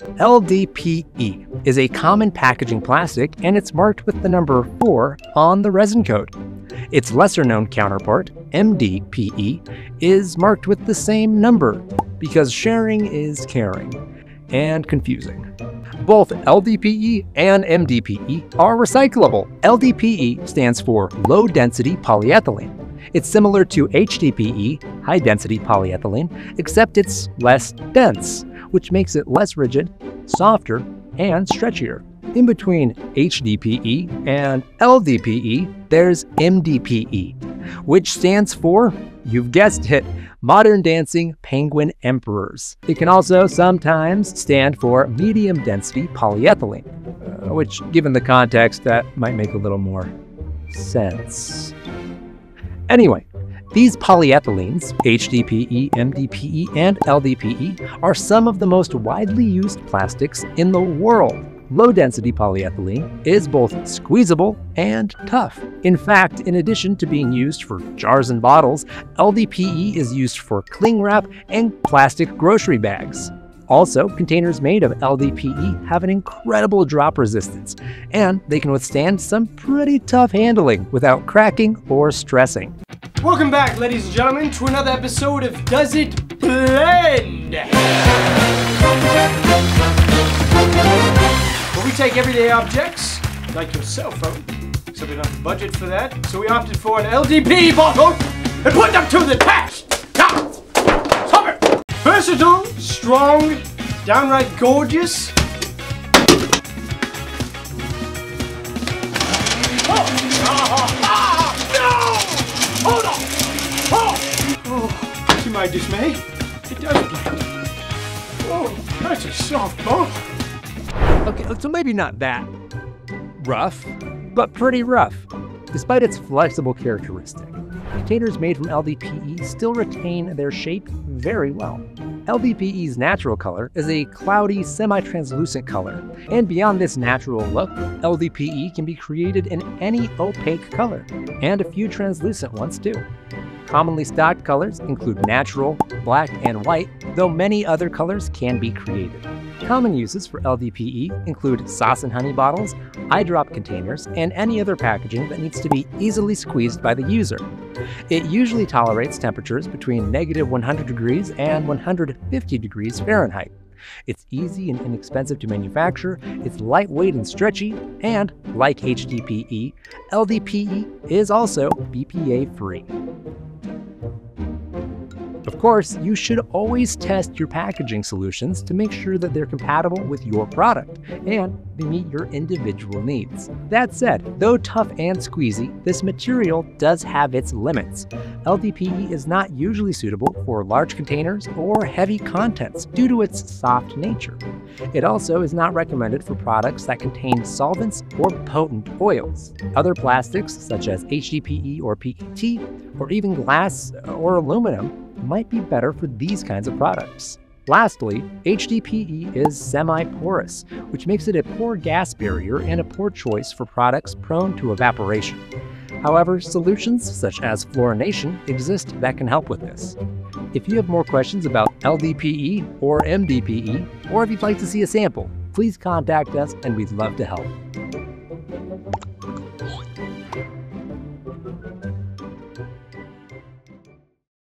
LDPE is a common packaging plastic and it's marked with the number 4 on the resin code. Its lesser known counterpart, MDPE, is marked with the same number because sharing is caring and confusing. Both LDPE and MDPE are recyclable. LDPE stands for low density polyethylene. It's similar to HDPE, high density polyethylene, except it's less dense, which makes it less rigid, softer, and stretchier. In between HDPE and LDPE, there's MDPE, which stands for, you've guessed it, Modern Dancing Penguin Emperors. It can also sometimes stand for medium density polyethylene, uh, which, given the context, that might make a little more sense. Anyway, these polyethylenes, HDPE, MDPE, and LDPE, are some of the most widely used plastics in the world. Low density polyethylene is both squeezable and tough. In fact, in addition to being used for jars and bottles, LDPE is used for cling wrap and plastic grocery bags. Also, containers made of LDPE have an incredible drop resistance, and they can withstand some pretty tough handling without cracking or stressing. Welcome back, ladies and gentlemen, to another episode of Does It Blend? Where we take everyday objects, like your cell phone, so we don't have a budget for that, so we opted for an LDPE bottle and put them to the test! Versatile, strong, downright gorgeous. Oh, to my dismay, it does blend. Oh, that's a soft bottle. Okay, so maybe not that rough, but pretty rough. Despite its flexible characteristic, containers made from LDPE still retain their shape very well. LDPE's natural color is a cloudy, semi-translucent color, and beyond this natural look, LDPE can be created in any opaque color, and a few translucent ones too. Commonly stocked colors include natural, black, and white, though many other colors can be created. Common uses for LDPE include sauce and honey bottles, eye drop containers, and any other packaging that needs to be easily squeezed by the user. It usually tolerates temperatures between negative 100 degrees and 150 degrees Fahrenheit. It's easy and inexpensive to manufacture, it's lightweight and stretchy, and like HDPE, LDPE is also BPA free. Of course, you should always test your packaging solutions to make sure that they're compatible with your product and they meet your individual needs. That said, though tough and squeezy, this material does have its limits. LDPE is not usually suitable for large containers or heavy contents due to its soft nature. It also is not recommended for products that contain solvents or potent oils. Other plastics, such as HDPE or PET, or even glass or aluminum, might be better for these kinds of products. Lastly, HDPE is semi-porous, which makes it a poor gas barrier and a poor choice for products prone to evaporation. However, solutions such as fluorination exist that can help with this. If you have more questions about LDPE or MDPE, or if you'd like to see a sample, please contact us and we'd love to help.